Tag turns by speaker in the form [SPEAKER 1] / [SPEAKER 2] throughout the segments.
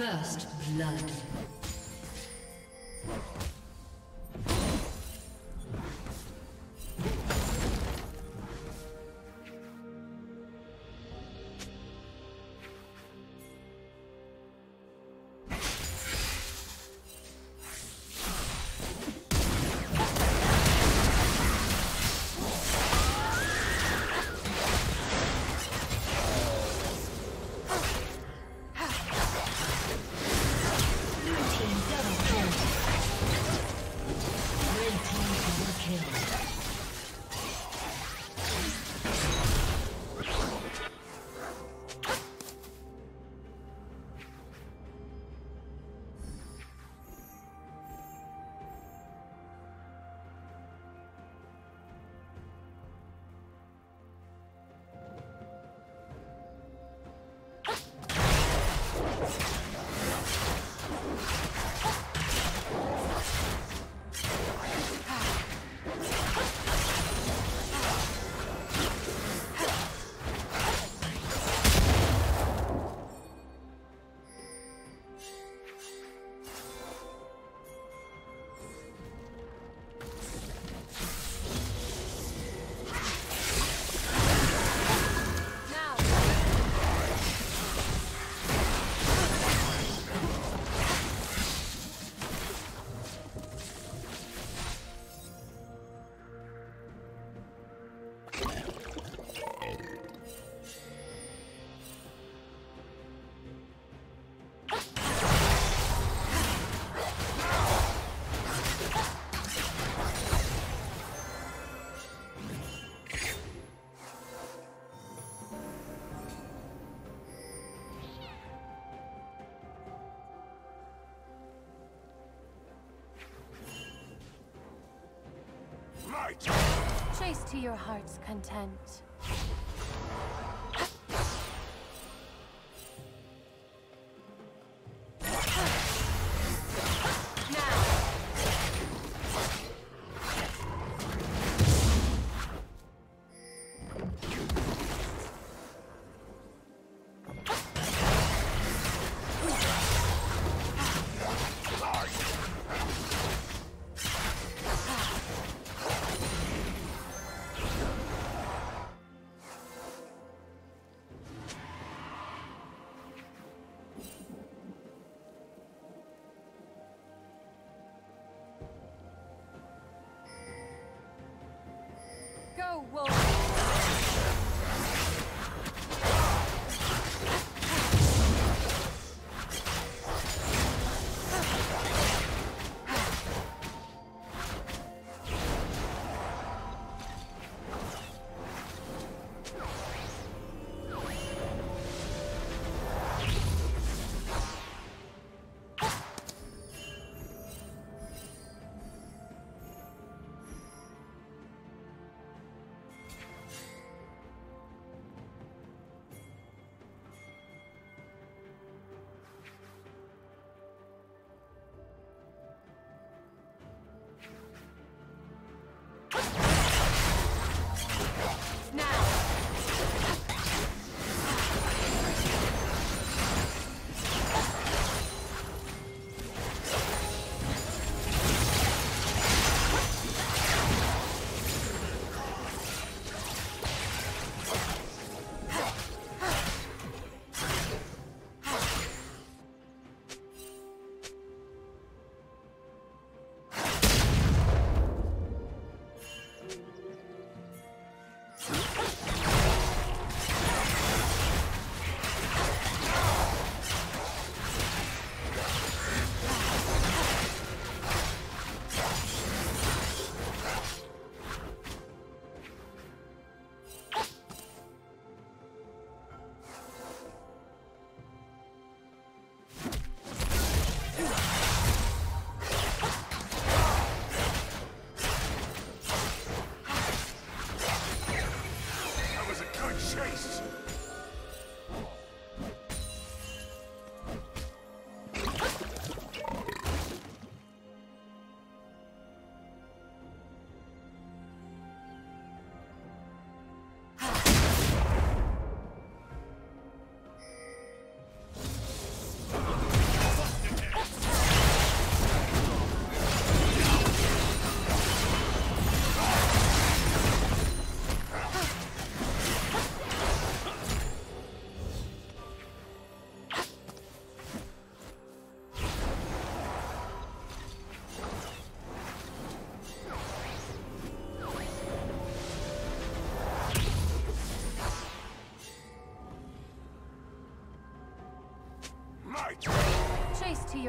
[SPEAKER 1] First blood.
[SPEAKER 2] To your heart's content.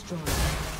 [SPEAKER 1] Destroyed.